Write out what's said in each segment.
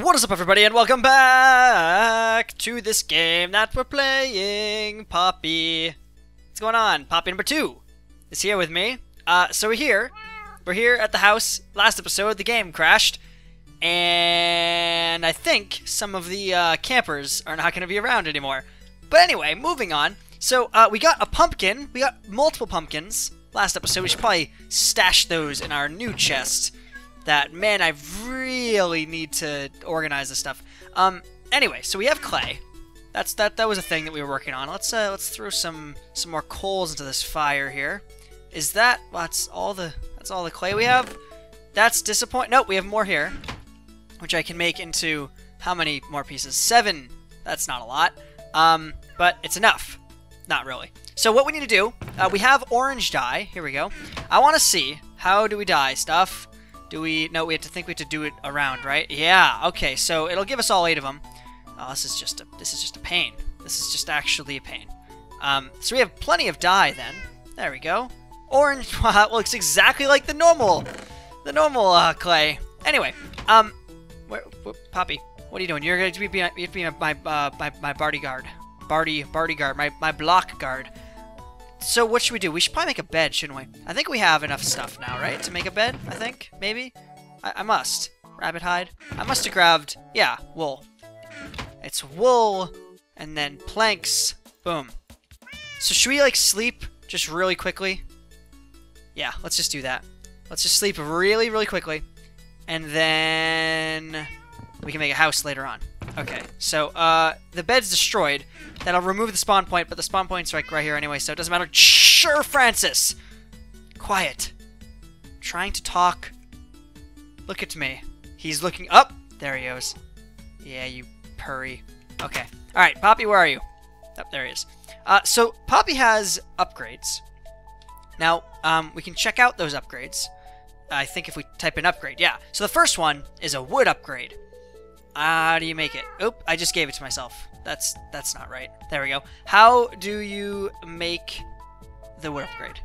What is up everybody and welcome back to this game that we're playing, Poppy. What's going on? Poppy number two is here with me. Uh, so we're here. We're here at the house. Last episode, the game crashed. And I think some of the uh, campers are not going to be around anymore. But anyway, moving on. So uh, we got a pumpkin. We got multiple pumpkins last episode. We should probably stash those in our new chest that man I really need to organize this stuff. Um anyway, so we have clay. That's that that was a thing that we were working on. Let's uh let's throw some some more coals into this fire here. Is that well, that's all the that's all the clay we have? That's disappointing. Nope, we have more here. Which I can make into how many more pieces? 7. That's not a lot. Um but it's enough. Not really. So what we need to do, uh, we have orange dye. Here we go. I want to see how do we dye stuff. Do we... No, we have to think we have to do it around, right? Yeah, okay, so it'll give us all eight of them. Oh, this is just a, this is just a pain. This is just actually a pain. Um, so we have plenty of dye then. There we go. Orange Wow. looks exactly like the normal, the normal uh, clay. Anyway, um, where, where, Poppy, what are you doing? You're going to be, to be my, uh, my, my bodyguard. Barty, Barty guard, my, my block guard. So what should we do? We should probably make a bed, shouldn't we? I think we have enough stuff now, right? To make a bed, I think? Maybe? I, I must. Rabbit hide? I must have grabbed, yeah, wool. It's wool, and then planks. Boom. So should we, like, sleep just really quickly? Yeah, let's just do that. Let's just sleep really, really quickly. And then we can make a house later on. Okay, so uh, the bed's destroyed. That'll remove the spawn point, but the spawn point's like right here anyway, so it doesn't matter. Sir Francis! Quiet. trying to talk. Look at me. He's looking up. There he goes. Yeah, you purry. Okay. Alright, Poppy, where are you? Up oh, there he is. Uh, so, Poppy has upgrades. Now, um, we can check out those upgrades. I think if we type in upgrade, yeah. So the first one is a wood upgrade. How do you make it? Oop, I just gave it to myself. That's that's not right. There we go. How do you make the wood upgrade?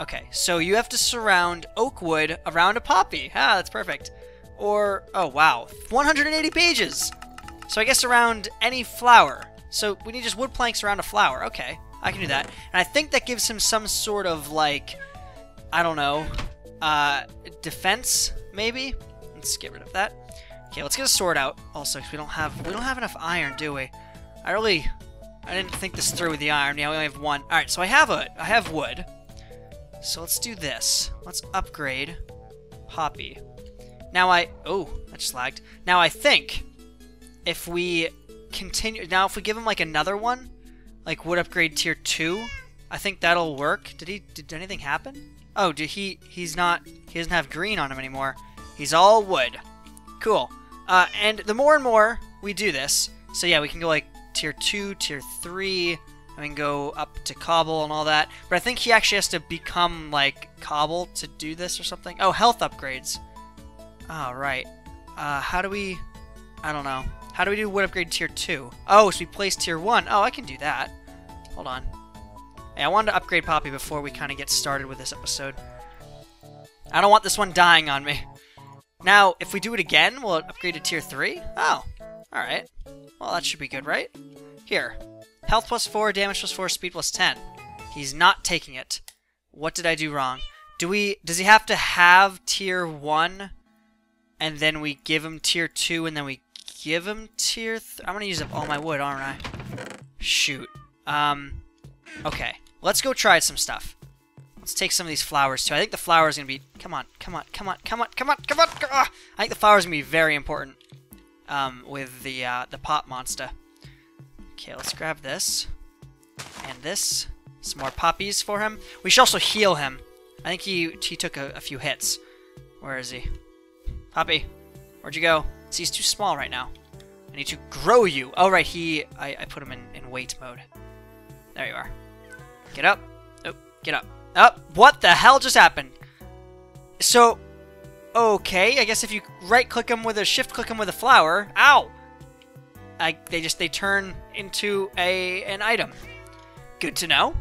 Okay, so you have to surround oak wood around a poppy. Ah, that's perfect. Or, oh wow, 180 pages! So I guess around any flower. So we need just wood planks around a flower. Okay, I can do that. And I think that gives him some sort of, like, I don't know, uh, defense, maybe? Let's get rid of that. Okay, let's get a sword out. Also, because we don't have we don't have enough iron, do we? I really I didn't think this through with the iron. Yeah, we only have one. All right, so I have a I have wood. So let's do this. Let's upgrade Poppy. Now I oh I just lagged. Now I think if we continue now if we give him like another one, like wood upgrade tier two, I think that'll work. Did he did anything happen? Oh, did he he's not he doesn't have green on him anymore. He's all wood. Cool. Uh, and the more and more we do this, so yeah, we can go like tier 2, tier 3, and we can go up to Cobble and all that. But I think he actually has to become like Cobble to do this or something. Oh, health upgrades. Oh, right. Uh, how do we... I don't know. How do we do wood upgrade tier 2? Oh, so we place tier 1. Oh, I can do that. Hold on. Hey, I wanted to upgrade Poppy before we kind of get started with this episode. I don't want this one dying on me. Now, if we do it again, will it upgrade to tier 3? Oh, alright. Well, that should be good, right? Here. Health plus 4, damage plus 4, speed plus 10. He's not taking it. What did I do wrong? Do we... Does he have to have tier 1, and then we give him tier 2, and then we give him tier... I'm gonna use up all my wood, aren't I? Shoot. Um, okay. Let's go try some stuff. Let's take some of these flowers too. I think the flowers gonna be. Come on, come on, come on, come on, come on, come on. I think the flowers gonna be very important um, with the uh, the pot monster. Okay, let's grab this and this. Some more poppies for him. We should also heal him. I think he he took a, a few hits. Where is he? Poppy, where'd you go? See, he's too small right now. I need to grow you. Oh, right, he... I, I put him in, in wait mode. There you are. Get up. Oh, get up. Oh, what the hell just happened? So, okay, I guess if you right-click them with a shift-click them with a flower, ow! I, they just, they turn into a an item. Good to know.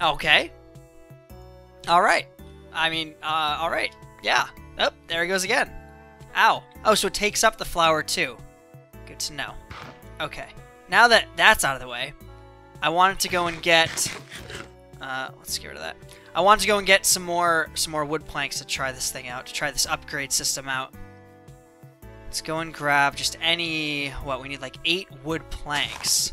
Okay. Alright. I mean, uh, alright. Yeah. Oh, there he goes again. Ow. Oh, so it takes up the flower too. Good to know. Okay. Now that that's out of the way, I wanted to go and get... Uh, let's get rid of that. I wanted to go and get some more some more wood planks to try this thing out, to try this upgrade system out. Let's go and grab just any... What, we need like eight wood planks.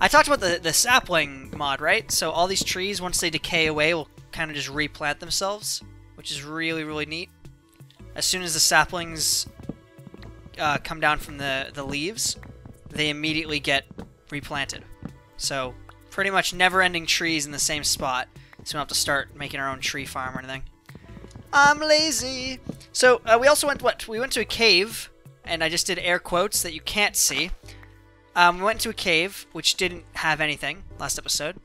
I talked about the, the sapling mod, right? So all these trees, once they decay away, will kind of just replant themselves, which is really, really neat. As soon as the saplings uh, come down from the, the leaves, they immediately get replanted. So pretty much never-ending trees in the same spot, so we have to start making our own tree farm or anything. I'm lazy! So, uh, we also went, what? We went to a cave, and I just did air quotes that you can't see. Um, we went to a cave, which didn't have anything last episode.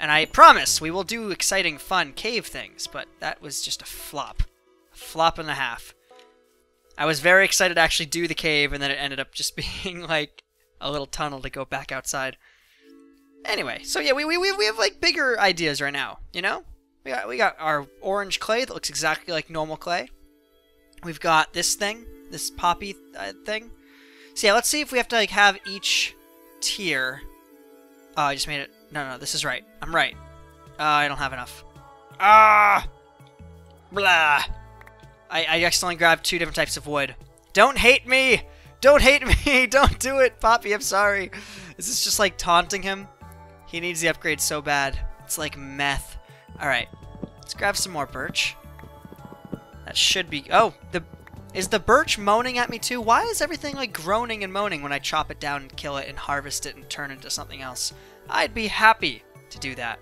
And I promise we will do exciting, fun cave things, but that was just a flop. A flop and a half. I was very excited to actually do the cave, and then it ended up just being like a little tunnel to go back outside. Anyway, so yeah, we, we, we have like bigger ideas right now, you know? We got, we got our orange clay that looks exactly like normal clay. We've got this thing, this poppy uh, thing. So yeah, let's see if we have to like have each tier. Oh, I just made it. No, no, this is right. I'm right. Uh, I don't have enough. Ah! Blah! I, I accidentally grabbed two different types of wood. Don't hate me! Don't hate me! Don't do it, Poppy, I'm sorry. Is this just like taunting him? He needs the upgrade so bad. It's like meth. Alright, let's grab some more birch. That should be... Oh, the is the birch moaning at me too? Why is everything like groaning and moaning when I chop it down and kill it and harvest it and turn it into something else? I'd be happy to do that.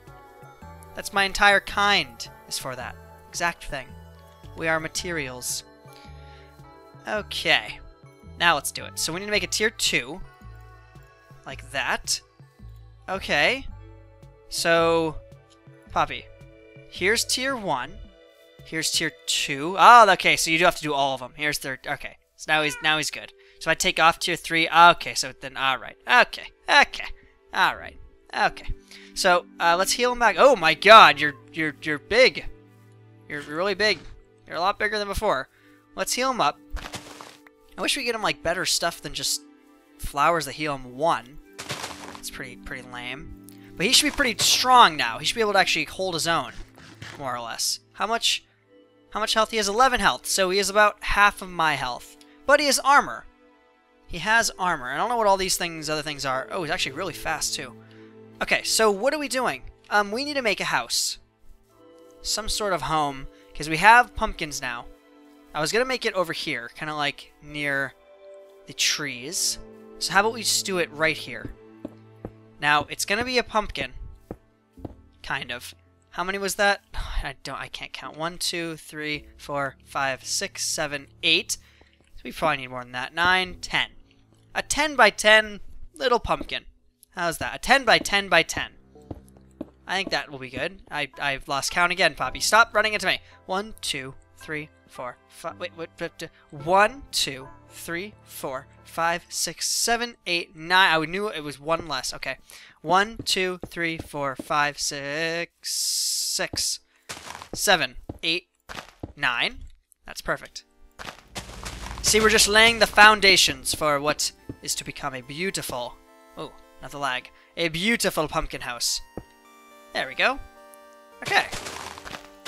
That's my entire kind is for that exact thing. We are materials. Okay. Now let's do it. So we need to make a tier 2. Like that. Okay. So, Poppy, here's tier 1. Here's tier two. Oh, okay, so you do have to do all of them. Here's third. Okay, so now he's now he's good. So I take off tier three. Okay, so then all right. Okay, okay, all right. Okay. So uh, let's heal him back. Oh my God, you're you're you're big. You're really big. You're a lot bigger than before. Let's heal him up. I wish we get him like better stuff than just flowers that heal him one. It's pretty pretty lame. But he should be pretty strong now. He should be able to actually hold his own, more or less. How much how much health? He has 11 health, so he is about half of my health. But he has armor. He has armor. I don't know what all these things, other things are. Oh, he's actually really fast, too. Okay, so what are we doing? Um, we need to make a house. Some sort of home, because we have pumpkins now. I was going to make it over here, kind of like near the trees. So how about we just do it right here? Now, it's going to be a pumpkin. Kind of. How many was that? I don't. I can't count. One, two, three, four, five, six, seven, eight. So we probably need more than that. Nine, ten. A ten by ten little pumpkin. How's that? A ten by ten by ten. I think that will be good. I I've lost count again, Poppy. Stop running into me. One, two, three, four, five. Wait, wait, wait. Uh, one, two, three, four, five, six, seven, eight, nine. I knew it was one less. Okay. One, two, three, four, five, six, six, seven, eight, nine. That's perfect. See, we're just laying the foundations for what is to become a beautiful... Oh, another lag. A beautiful pumpkin house. There we go. Okay.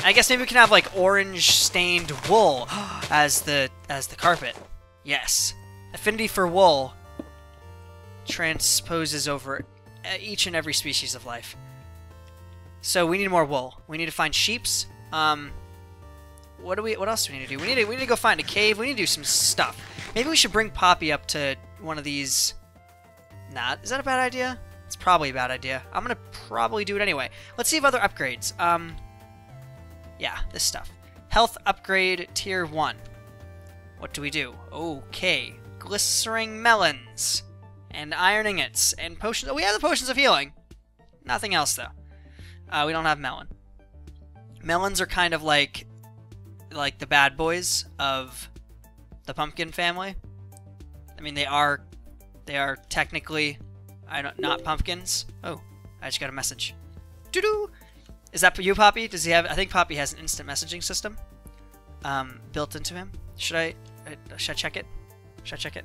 I guess maybe we can have like orange stained wool as the as the carpet. Yes. Affinity for wool transposes over each and every species of life. So we need more wool. We need to find sheeps. Um, what do we? What else do we need to do? We need to, we need to go find a cave. We need to do some stuff. Maybe we should bring Poppy up to one of these. Nah, is that a bad idea? It's probably a bad idea. I'm gonna probably do it anyway. Let's see if other upgrades. Um, yeah, this stuff. Health upgrade tier one. What do we do? Okay, glistering melons and iron ingots, and potions. Oh, we have the potions of healing. Nothing else, though. Uh, we don't have melon. Melons are kind of like, like the bad boys of the pumpkin family. I mean, they are, they are technically, I don't, not pumpkins. Oh, I just got a message. Doo doo. Is that for you, Poppy? Does he have? I think Poppy has an instant messaging system, um, built into him. Should I? Uh, should I check it? Should I check it?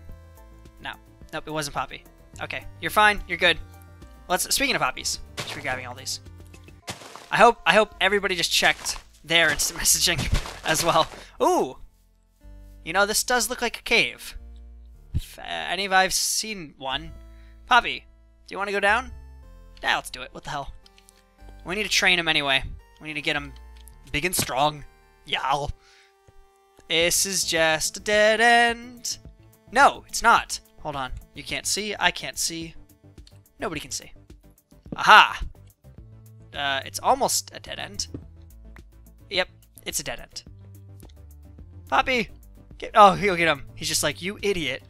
No. Nope, it wasn't Poppy. Okay, you're fine. You're good. Let's. Speaking of poppies, should be grabbing all these. I hope. I hope everybody just checked their instant messaging as well. Ooh. You know, this does look like a cave. If any of I've seen one. Poppy, do you want to go down? Yeah, let's do it. What the hell? We need to train him anyway. We need to get him big and strong. Y'all. This is just a dead end. No, it's not. Hold on. You can't see. I can't see. Nobody can see. Aha! Uh, it's almost a dead end. Yep, it's a dead end. Poppy! Get, oh, he'll get him. He's just like, you idiot.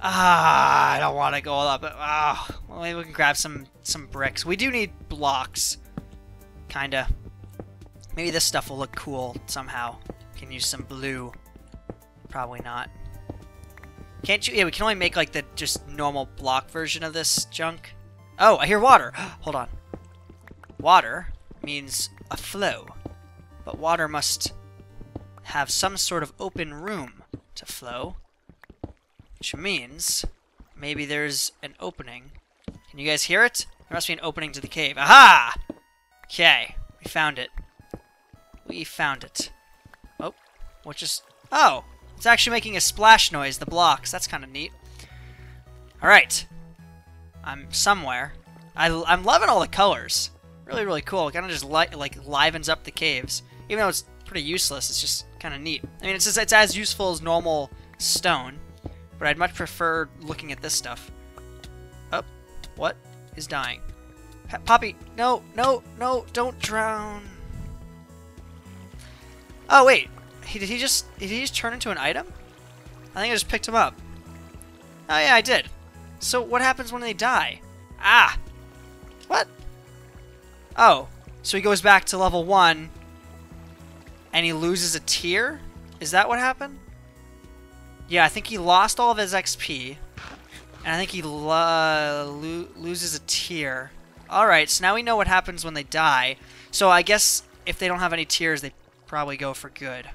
Ah, I don't want to go all up. Ah, well, maybe we can grab some some bricks. We do need blocks, kinda. Maybe this stuff will look cool somehow. Can use some blue. Probably not. Can't you? Yeah, we can only make like the just normal block version of this junk. Oh, I hear water. Hold on. Water means a flow, but water must have some sort of open room to flow. Which means maybe there's an opening. Can you guys hear it? There must be an opening to the cave. Aha! Okay, we found it. We found it. Oh, what just... Oh, it's actually making a splash noise, the blocks. That's kind of neat. Alright. I'm somewhere. I, I'm loving all the colors. Really, really cool. Kind of just li like livens up the caves. Even though it's pretty useless, it's just kind of neat. I mean, it's, just, it's as useful as normal stone. But I'd much prefer looking at this stuff. Oh, what is dying? Poppy, no, no, no, don't drown. Oh, wait. He, did he just did he just turn into an item? I think I just picked him up. Oh, yeah, I did. So what happens when they die? Ah! What? Oh, so he goes back to level 1 and he loses a tier? Is that what happened? Yeah, I think he lost all of his XP. And I think he lo lo loses a tier. Alright, so now we know what happens when they die. So I guess if they don't have any tears, they probably go for good.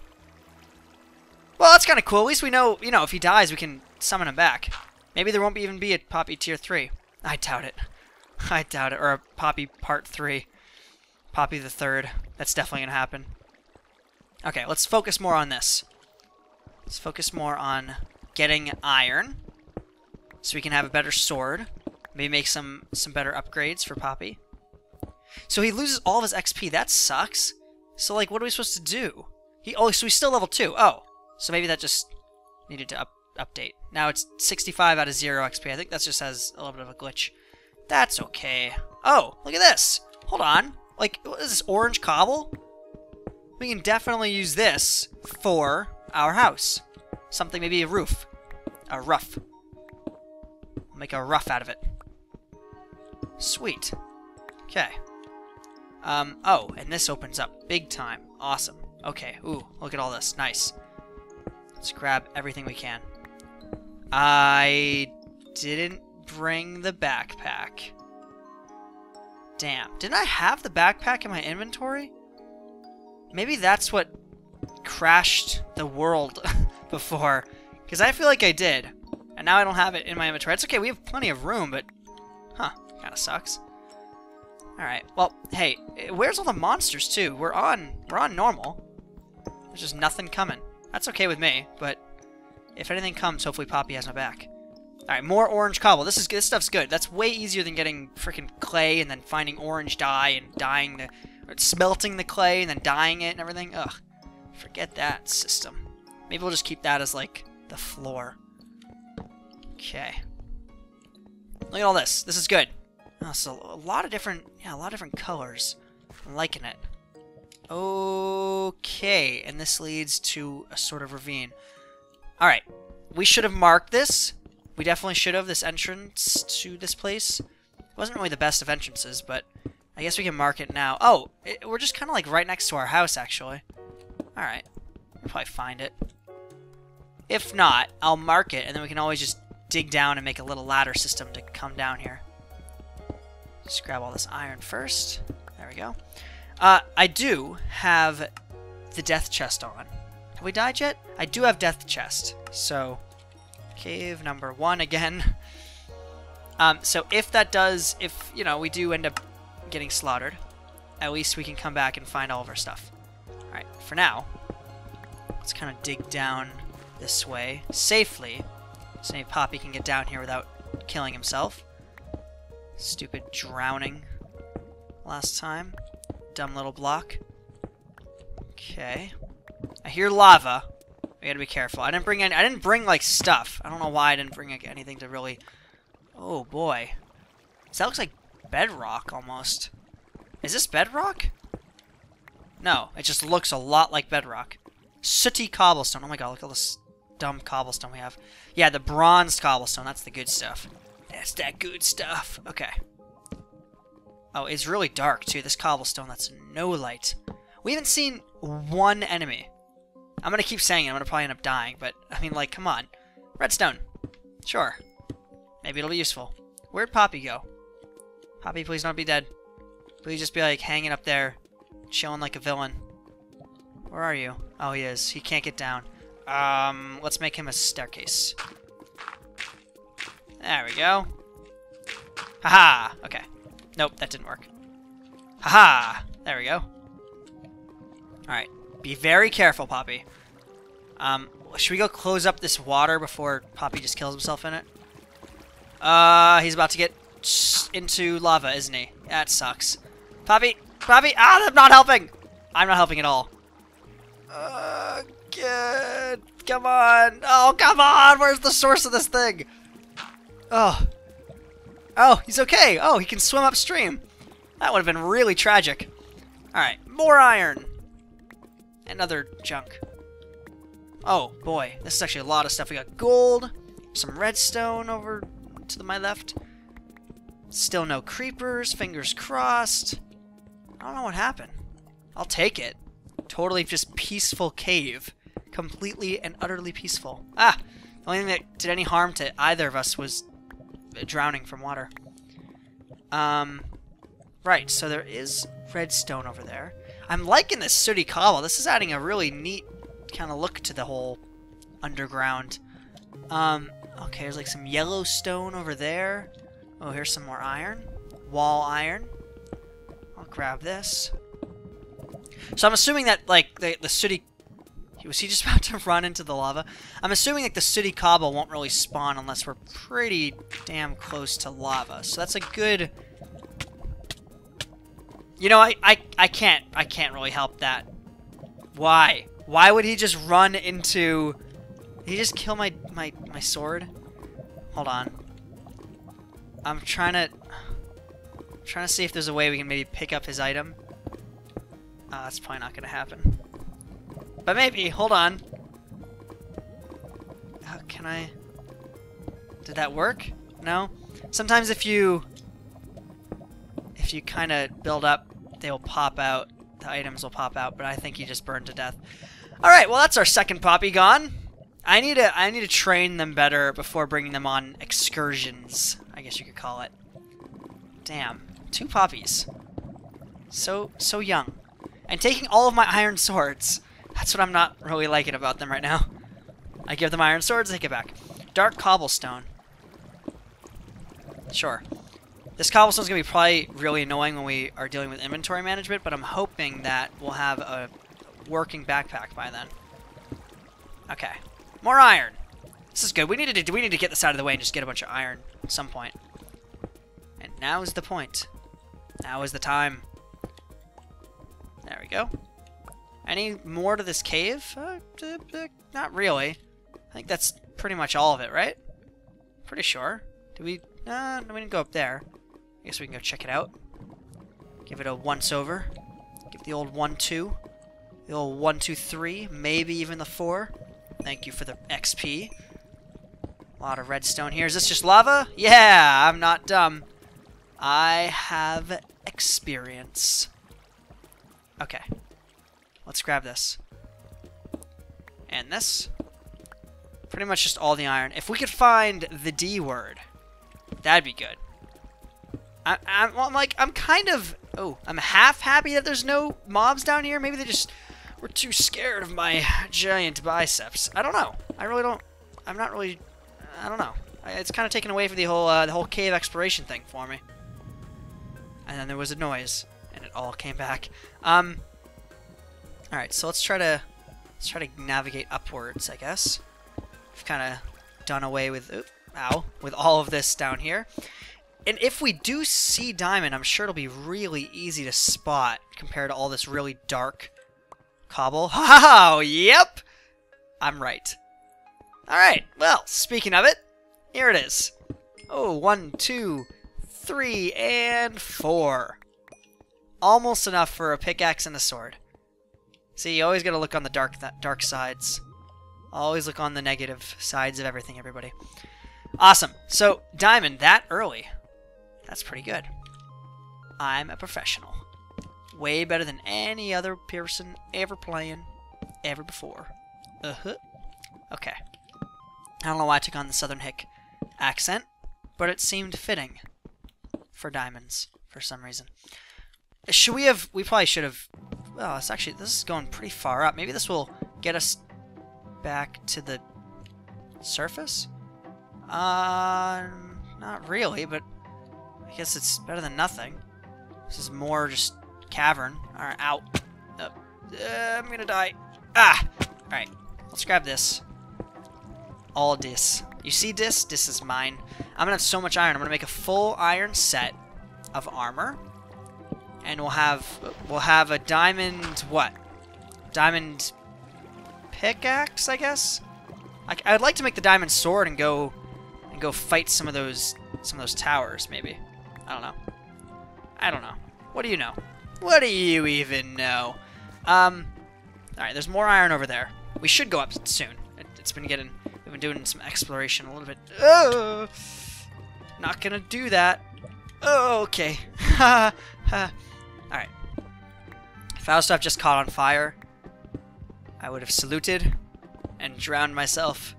Well, that's kind of cool. At least we know, you know, if he dies, we can summon him back. Maybe there won't even be a Poppy Tier 3. I doubt it. I doubt it. Or a Poppy Part 3. Poppy the Third. That's definitely going to happen. Okay, let's focus more on this. Let's focus more on getting iron. So we can have a better sword. Maybe make some, some better upgrades for Poppy. So he loses all of his XP. That sucks. So, like, what are we supposed to do? He Oh, so he's still level 2. Oh. So maybe that just needed to up, update. Now it's 65 out of 0 XP. I think that just has a little bit of a glitch. That's okay. Oh, look at this. Hold on. Like, what is this, orange cobble? We can definitely use this for our house. Something, maybe a roof. A roof. make a rough out of it. Sweet. Okay. Um, oh, and this opens up big time. Awesome. Okay, ooh, look at all this. Nice. Let's grab everything we can. I didn't bring the backpack. Damn. Didn't I have the backpack in my inventory? Maybe that's what crashed the world before. Because I feel like I did. And now I don't have it in my inventory. It's okay, we have plenty of room, but... Huh, kinda sucks. Alright, well, hey, where's all the monsters, too? We're on, we're on normal. There's just nothing coming. That's okay with me, but if anything comes, hopefully Poppy has my back. Alright, more orange cobble. This is this stuff's good. That's way easier than getting freaking clay and then finding orange dye and dyeing the... smelting the clay and then dyeing it and everything. Ugh. Forget that system. Maybe we'll just keep that as, like, the floor. Okay. Look at all this. This is good. Oh, so a lot of different, yeah, a lot of different colors. I'm liking it. Okay, and this leads to a sort of ravine. Alright, we should have marked this. We definitely should have, this entrance to this place. It wasn't really the best of entrances, but I guess we can mark it now. Oh, it, we're just kind of like right next to our house, actually. Alright, we'll probably find it. If not, I'll mark it, and then we can always just dig down and make a little ladder system to come down here. Just grab all this iron first. There we go. Uh, I do have the death chest on. Have we died yet? I do have death chest, so... Cave number one again. Um, so if that does, if, you know, we do end up getting slaughtered, at least we can come back and find all of our stuff. Alright, for now, let's kind of dig down this way safely so maybe Poppy can get down here without killing himself. Stupid drowning last time. Dumb little block. Okay. I hear lava. We gotta be careful. I didn't bring any. I didn't bring like stuff. I don't know why I didn't bring like, anything to really. Oh boy, that looks like bedrock almost. Is this bedrock? No, it just looks a lot like bedrock. Sooty cobblestone. Oh my god, look at all this dumb cobblestone we have. Yeah, the bronze cobblestone. That's the good stuff. That's that good stuff. Okay. Oh, it's really dark too. This cobblestone. That's no light. We haven't seen one enemy. I'm gonna keep saying it. I'm gonna probably end up dying, but I mean, like, come on. Redstone. Sure. Maybe it'll be useful. Where'd Poppy go? Poppy, please don't be dead. Please just be like hanging up there, chilling like a villain. Where are you? Oh, he is. He can't get down. Um, let's make him a staircase. There we go. Haha! -ha! Okay. Nope, that didn't work. Haha! -ha! There we go. Alright. Be very careful, Poppy. Um, should we go close up this water before Poppy just kills himself in it? Uh, he's about to get into lava, isn't he? That sucks. Poppy! Poppy! Ah, I'm not helping! I'm not helping at all. Uh, good. Come on. Oh, come on! Where's the source of this thing? Oh. Oh, he's okay. Oh, he can swim upstream. That would have been really tragic. Alright, more iron. Another junk. Oh, boy. This is actually a lot of stuff. We got gold, some redstone over to my left. Still no creepers. Fingers crossed. I don't know what happened. I'll take it. Totally just peaceful cave. Completely and utterly peaceful. Ah! The only thing that did any harm to either of us was drowning from water. Um, right, so there is redstone over there. I'm liking this sooty cobble. This is adding a really neat kind of look to the whole underground. Um, okay, there's like some yellow stone over there. Oh, here's some more iron. Wall iron. I'll grab this. So I'm assuming that, like, the, the sooty was he just about to run into the lava? I'm assuming like the sooty cobble won't really spawn unless we're pretty damn close to lava. So that's a good... You know, I, I, I can't, I can't really help that. Why? Why would he just run into... Did he just kill my, my, my sword? Hold on. I'm trying to... I'm trying to see if there's a way we can maybe pick up his item. Uh, that's probably not going to happen. But maybe, hold on. How can I... Did that work? No? Sometimes if you... If you kind of build up, they'll pop out. The items will pop out, but I think he just burned to death. Alright, well that's our second poppy gone. I need to I need to train them better before bringing them on excursions, I guess you could call it. Damn, two poppies. So so young. And taking all of my iron swords. That's what I'm not really liking about them right now. I give them iron swords, they get back. Dark cobblestone. Sure. This cobblestone's going to be probably really annoying when we are dealing with inventory management, but I'm hoping that we'll have a working backpack by then. Okay. More iron. This is good. We need to do we need to get this out of the way and just get a bunch of iron at some point. And now is the point. Now is the time. There we go. Any more to this cave? Uh, not really. I think that's pretty much all of it, right? Pretty sure. Do we... Uh, we didn't go up there. I guess we can go check it out. Give it a once-over. Give the old one-two. The old one-two-three. Maybe even the four. Thank you for the XP. A lot of redstone here. Is this just lava? Yeah, I'm not dumb. I have experience. Okay. Let's grab this. And this. Pretty much just all the iron. If we could find the D word, that'd be good. I, I'm, well, like, I'm kind of, oh, I'm half happy that there's no mobs down here. Maybe they just were too scared of my giant biceps. I don't know. I really don't, I'm not really, I don't know. It's kind of taken away from the whole uh, the whole cave exploration thing for me. And then there was a noise, and it all came back. Um. All right, so let's try to let's try to navigate upwards. I guess we've kind of done away with oop, ow with all of this down here. And if we do see diamond, I'm sure it'll be really easy to spot compared to all this really dark cobble. Oh, yep! I'm right. Alright, well, speaking of it, here it is. Oh, one, two, three, and four. Almost enough for a pickaxe and a sword. See, you always gotta look on the dark dark sides. Always look on the negative sides of everything, everybody. Awesome. So, diamond that early. That's pretty good. I'm a professional. Way better than any other person ever playing, ever before. Uh-huh. Okay. I don't know why I took on the Southern Hick accent, but it seemed fitting for diamonds for some reason. Should we have... We probably should have... Well, it's actually... This is going pretty far up. Maybe this will get us back to the surface? Uh, not really, but I guess it's better than nothing. This is more just cavern. Alright, out. Uh, I'm gonna die. Ah! Alright, let's grab this. All this. You see this? This is mine. I'm gonna have so much iron. I'm gonna make a full iron set of armor. And we'll have we'll have a diamond what? Diamond pickaxe, I guess? I, I'd like to make the diamond sword and go and go fight some of those some of those towers, maybe. I don't know. I don't know. What do you know? What do you even know? Um, alright, there's more iron over there. We should go up soon. It, has been getting... We've been doing some exploration a little bit. Oh! Not gonna do that. Oh, okay. Ha ha. Alright. If Falstaff just caught on fire, I would have saluted and drowned myself.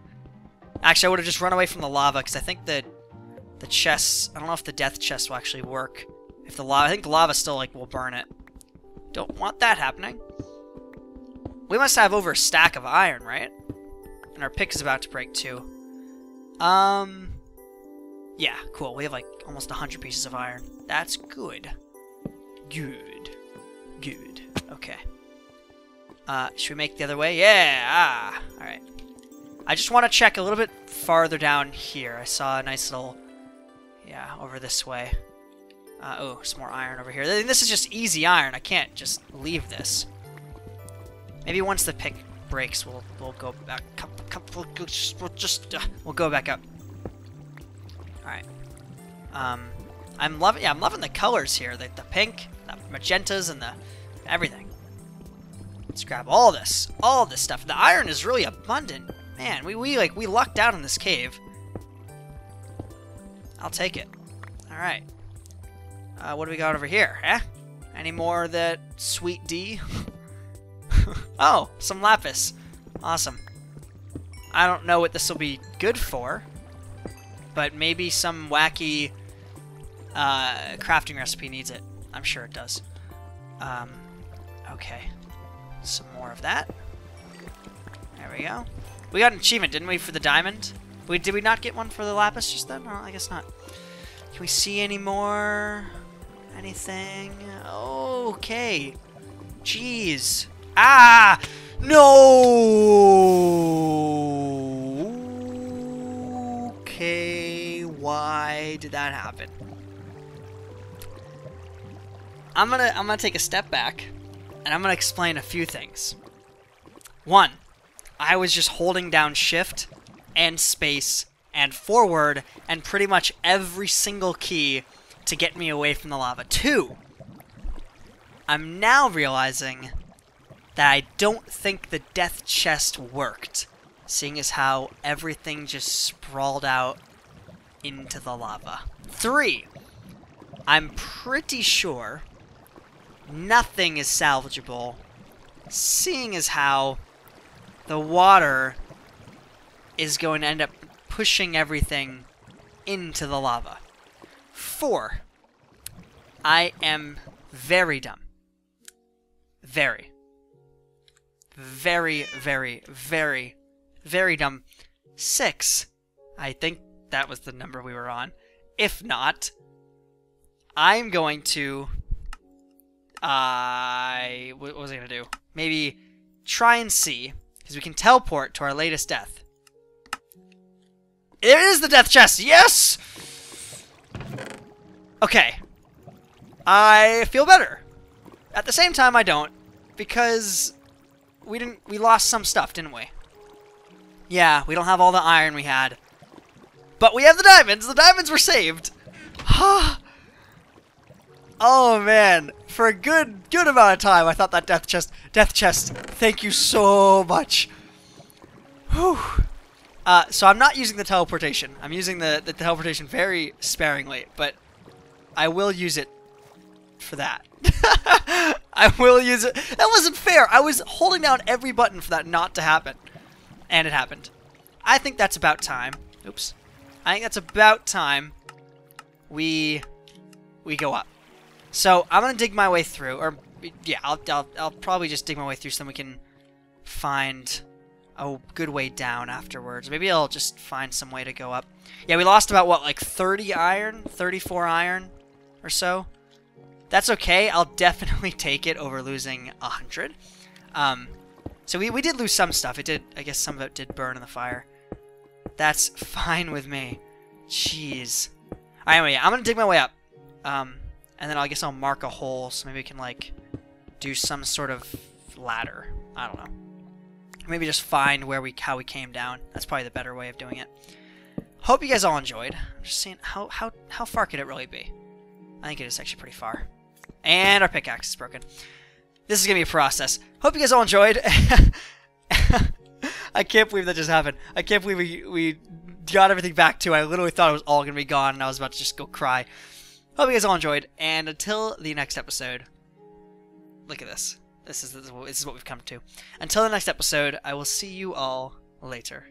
Actually, I would have just run away from the lava, because I think that the chests... I don't know if the death chests will actually work. If the lava... I think the lava still, like, will burn it. Don't want that happening. We must have over a stack of iron, right? And our pick is about to break, too. Um... Yeah, cool. We have, like, almost 100 pieces of iron. That's good. Good. Good. Okay. Uh, should we make the other way? Yeah! Ah! Alright. I just want to check a little bit farther down here. I saw a nice little yeah, over this way. Uh, oh, some more iron over here. This is just easy iron. I can't just leave this. Maybe once the pick breaks, we'll we'll go back. We'll just we'll, just, uh, we'll go back up. All right. Um, I'm loving yeah, I'm loving the colors here. The the pink, the magentas, and the everything. Let's grab all this, all this stuff. The iron is really abundant. Man, we we like we lucked out in this cave. I'll take it. Alright. Uh, what do we got over here, eh? Any more of that sweet D? oh, some lapis. Awesome. I don't know what this will be good for, but maybe some wacky uh, crafting recipe needs it. I'm sure it does. Um, okay. Some more of that. There we go. We got an achievement, didn't we, for the diamond? We, did we not get one for the lapis just then? I guess not. Can we see any more? Anything? Okay. Jeez. Ah! No! Okay, why did that happen? I'm gonna I'm gonna take a step back and I'm gonna explain a few things. One, I was just holding down shift and space and forward and pretty much every single key to get me away from the lava. Two, I'm now realizing that I don't think the death chest worked, seeing as how everything just sprawled out into the lava. Three, I'm pretty sure nothing is salvageable, seeing as how the water is going to end up pushing everything into the lava. Four, I am very dumb. Very. Very, very, very, very dumb. Six, I think that was the number we were on. If not, I'm going to. I. what was I to do? Maybe try and see, because we can teleport to our latest death. It is the death chest! Yes! Okay. I feel better. At the same time, I don't, because we didn't. We lost some stuff, didn't we? Yeah, we don't have all the iron we had. But we have the diamonds! The diamonds were saved! Ah, oh man, for a good good amount of time I thought that death chest death chest, thank you so much. Whew. Uh, so I'm not using the teleportation. I'm using the, the teleportation very sparingly, but I will use it for that. I will use it. That wasn't fair. I was holding down every button for that not to happen. And it happened. I think that's about time. Oops. I think that's about time we we go up. So I'm gonna dig my way through, or yeah, I'll, I'll, I'll probably just dig my way through so we can find a good way down afterwards. Maybe I'll just find some way to go up. Yeah, we lost about, what, like 30 iron? 34 iron or so? That's okay. I'll definitely take it over losing 100. Um, so we, we did lose some stuff. It did, I guess some of it did burn in the fire. That's fine with me. Jeez. Anyway, I'm gonna dig my way up. Um, and then I guess I'll mark a hole so maybe we can, like, do some sort of ladder. I don't know. Maybe just find where we how we came down. That's probably the better way of doing it. Hope you guys all enjoyed. I'm just seeing how, how, how far could it really be? I think it is actually pretty far. And our pickaxe is broken. This is going to be a process. Hope you guys all enjoyed. I can't believe that just happened. I can't believe we, we got everything back to. I literally thought it was all going to be gone, and I was about to just go cry. Hope you guys all enjoyed, and until the next episode, look at this. This is, this is what we've come to. Until the next episode, I will see you all later.